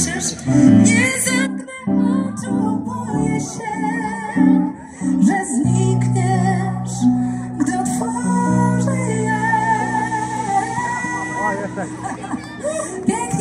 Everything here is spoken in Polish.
słyszysz? Nie zamknę oczu, boję się, że znikniesz, gdy otworzę je. Pięknie